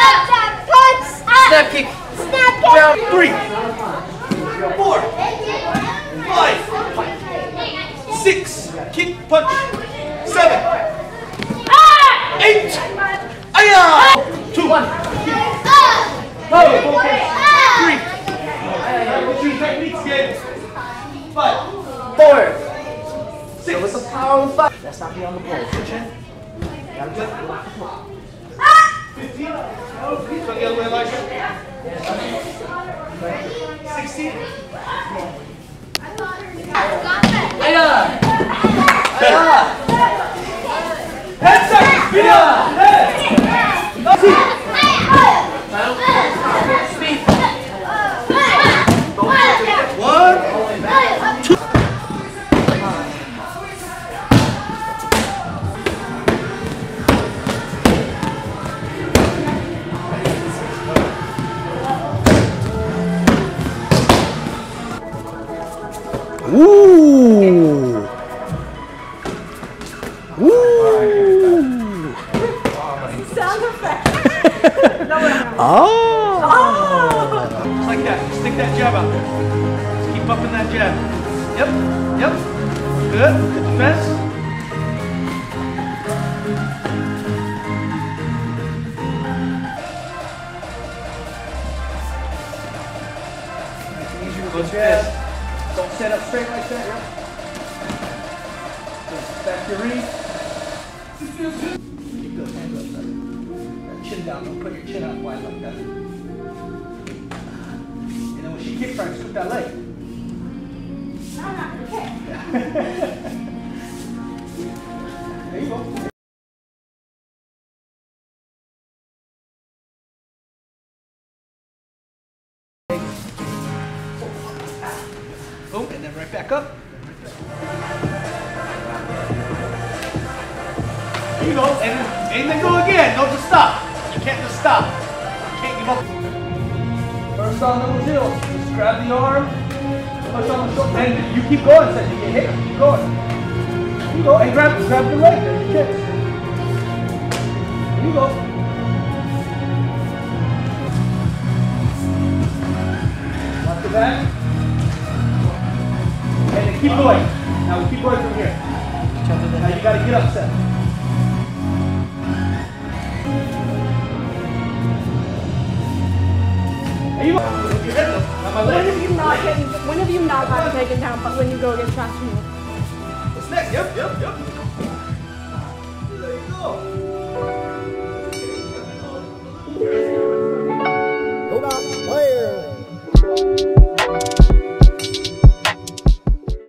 Snap, punch. Snap kick. Snap kick. Down three, four, five, six, kick, punch, seven, eight, aya, two, one, oh, okay. three, two techniques game, five, four, six. So it's a power five. That's not beyond the goal. Gotta get it. 15? Go the other way, Elisha. 16? Ooh. Ooh. Sound effect. Ah. Oh. Just like that. Just stick that jab out there. Just keep upping that jab. Yep. Yep. Good. Good defense. Good jab. fist. Don't stand up straight like that. Yep. Back your reach. Keep good. Hands up. That Chin down. Don't put your chin out wide like that. And then when she kicks, to scoop that leg. There you right back up. There you go. And then, and then go again. Don't just stop. You can't just stop. You can't give up. First on those heels. Just grab the arm. Push on the shoulder. And you keep going, so you get hit. Keep going. You go. And grab, grab the leg. There's your kicks. There you go. Keep going. Now we keep going from here. Now you gotta get upset. There you go. Lift your head up. Not my When have you not getting, when have you not gotten taken down but when you go against Trash? What's next? Yep, yep, yep.